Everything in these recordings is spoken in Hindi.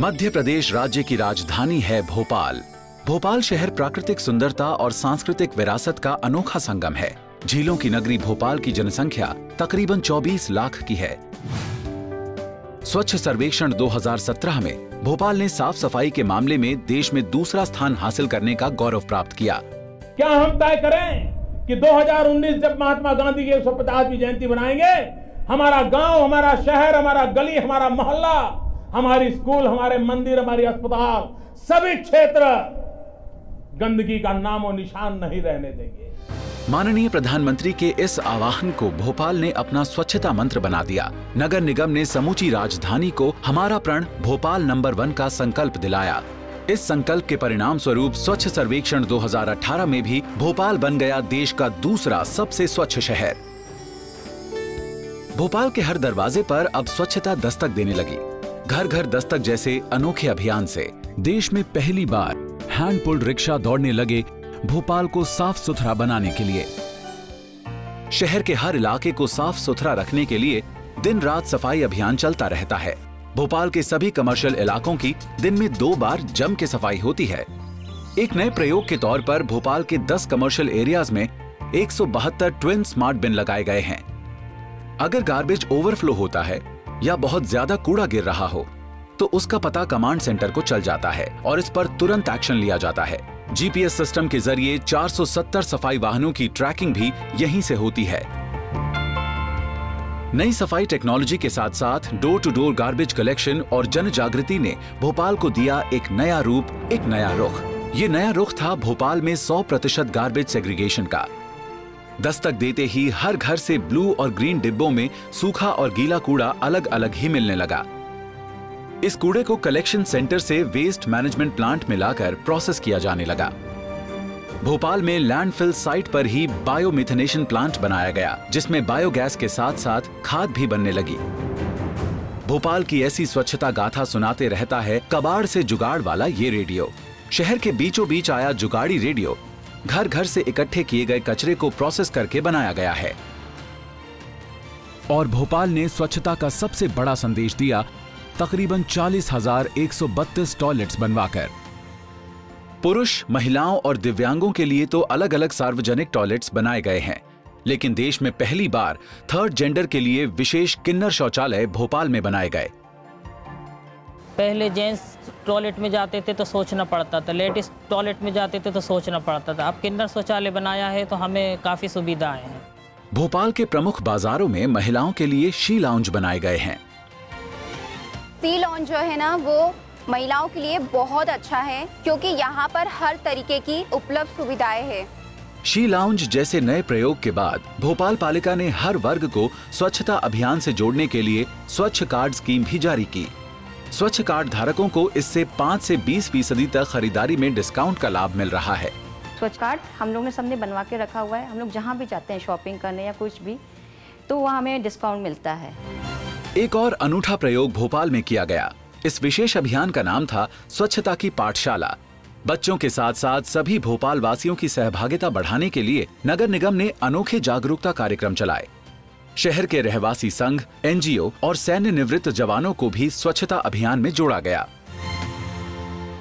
मध्य प्रदेश राज्य की राजधानी है भोपाल। भोपाल शहर प्राकृतिक सुंदरता और सांस्कृतिक विरासत का अनोखा संगम है। झीलों की नगरी भोपाल की जनसंख्या तकरीबन 24 लाख की है। स्वच्छ सर्वेक्षण 2017 में भोपाल ने साफ़ सफ़ाई के मामले में देश में दूसरा स्थान हासिल करने का गौरव प्राप्त किया। क्या हम तय करें कि 2019 जब महात्मा गांधी की 150वीं जयंती बनाएँगे हमारा गाँव, हमारा शहर, हमारा गली, हमारा मोहल्ला हमारी स्कूल, हमारे मंदिर, हमारे अस्पताल, सभी क्षेत्र गंदगी का नामो निशान नहीं रहने देंगे। माननीय प्रधानमंत्री के इस आह्वान को भोपाल ने अपना स्वच्छता मंत्र बना दिया। नगर निगम ने समूची राजधानी को हमारा प्रण भोपाल नंबर वन का संकल्प दिलाया। इस संकल्प के परिणाम स्वरूप स्वच्छ सर्वेक्षण 2018 में भी भोपाल बन गया देश का दूसरा सबसे स्वच्छ शहर। भोपाल के हर दरवाजे पर अब स्वच्छता दस्तक देने लगी। घर घर दस्तक जैसे अनोखे अभियान से देश में पहली बार हैंड पुल्ड रिक्शा दौड़ने लगे भोपाल को साफ़ सुथरा बनाने के लिए। शहर के हर इलाके को साफ़ सुथरा रखने के लिए दिन रात सफ़ाई अभियान चलता रहता है। भोपाल के सभी कमर्शियल इलाकों की दिन में दो बार जम के सफ़ाई होती है। एक नए प्रयोग के तौर पर भोपाल के 10 कमर्शियल एरियाज़ में एक सौ बहत्तर ट्विन स्मार्ट बिन लगाए गए हैं। अगर गार्बेज ओवरफ्लो होता है या बहुत ज़्यादा कूड़ा गिर रहा हो तो उसका पता कमांड सेंटर को चल जाता है और इस पर तुरंत एक्शन लिया जाता है। जीपीएस सिस्टम के ज़रिए 470 सफ़ाई वाहनों की ट्रैकिंग भी यहीं से होती है। नई सफ़ाई टेक्नोलॉजी के साथ साथ door to door garbage collection और जन जागृति ने भोपाल को दिया एक नया रूप, एक नया रुख। ये नया रुख था भोपाल में 100 प्रतिशत गार्बेज सेग्रीगेशन का। दस्तक देते ही हर घर से ब्लू और ग्रीन डिब्बों में सूखा और गीला कूड़ा अलग अलग ही मिलने लगा। इस कूड़े को कलेक्शन सेंटर से वेस्ट मैनेजमेंट प्लांट में लाकर प्रोसेस किया जाने लगा। भोपाल में लैंडफिल साइट पर ही बायोमिथनेशन प्लांट बनाया गया, जिसमें बायोगैस के साथ साथ खाद भी बनने लगी। भोपाल की ऐसी स्वच्छता गाथा सुनाते रहता है कबाड़ से जुगाड़ वाला ये रेडियो। शहर के बीचों बीच आया जुगाड़ी रेडियो घर घर से इकट्ठे किए गए कचरे को प्रोसेस करके बनाया गया है। और भोपाल ने स्वच्छता का सबसे बड़ा संदेश दिया, तकरीबन चालीस हज़ार एक सौ बत्तीस टॉयलेट्स बनवाकर। पुरुष, महिलाओं और दिव्यांगों के लिए तो अलग अलग सार्वजनिक टॉयलेट्स बनाए गए हैं, लेकिन देश में पहली बार थर्ड जेंडर के लिए विशेष किन्नर शौचालय भोपाल में बनाए गए। पहले जेंट्स टॉयलेट में जाते थे तो सोचना पड़ता था। लेडीज़ टॉयलेट में जाते थे तो सोचना पड़ता था। अब किन्नर शौचालय बनाया है तो हमें काफ़ी सुविधाएँ हैं। भोपाल के प्रमुख बाजारों में महिलाओं के लिए शी लाउंज बनाए गए हैं। सी लॉन्च जो है ना वो महिलाओं के लिए बहुत अच्छा है क्योंकि यहाँ पर हर तरीके की उपलब्ध सुविधाएँ हैं। शी लाउंज जैसे नए प्रयोग के बाद भोपाल पालिका ने हर वर्ग को स्वच्छता अभियान से जोड़ने के लिए स्वच्छ कार्ड स्कीम भी जारी की। स्वच्छ कार्ड धारकों को इससे 5 से 20 फ़ीसदी तक खरीदारी में डिस्काउंट का लाभ मिल रहा है। स्वच्छ कार्ड हम लोग ने सबने बनवा के रखा हुआ है। हम लोग जहाँ भी जाते हैं शॉपिंग करने या कुछ भी तो वहाँ हमें डिस्काउंट मिलता है। एक और अनूठा प्रयोग भोपाल में किया गया। इस विशेष अभियान का नाम था स्वच्छता की पाठशाला। बच्चों के साथ साथ सभी भोपाल वासियों की सहभागिता बढ़ाने के लिए नगर निगम ने अनोखे जागरूकता कार्यक्रम चलाए। शहर के रहवासी संघ, एनजीओ और सैन्य निवृत्त जवानों को भी स्वच्छता अभियान में जोड़ा गया।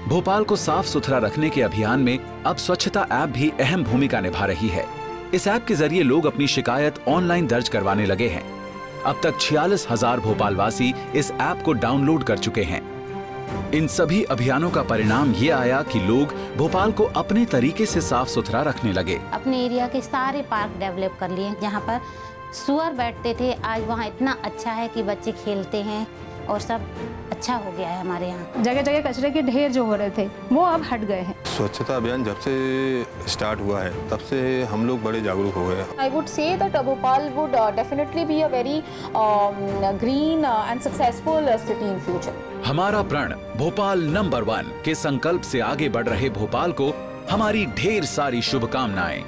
भोपाल को साफ़ सुथरा रखने के अभियान में अब स्वच्छता ऐप भी अहम भूमिका निभा रही है। इस ऐप के ज़रिए लोग अपनी शिकायत ऑनलाइन दर्ज करवाने लगे हैं। अब तक छियालीस हज़ार भोपाल वासी इस ऐप को डाउनलोड कर चुके हैं। इन सभी अभियानों का परिणाम ये आया कि लोग भोपाल को अपने तरीके से साफ़ सुथरा रखने लगे। अपने एरिया के सारे पार्क डेवलप कर लिए जहाँ पर सुअर बैठते थे आज वहाँ इतना अच्छा है कि बच्चे खेलते हैं और सब अच्छा हो गया है हमारे यहाँ। जगह जगह कचरे के ढेर जो हो रहे थे वो अब हट गए हैं। स्वच्छता अभियान जब से स्टार्ट हुआ है तब से हम लोग बड़े जागरूक हो गए I would say that Bhopal would uh, definitely be a very um, green uh, and successful uh, city in future. हमारा प्रण भोपाल नंबर वन के संकल्प से आगे बढ़ रहे भोपाल को हमारी ढेर सारी शुभकामनाएँ।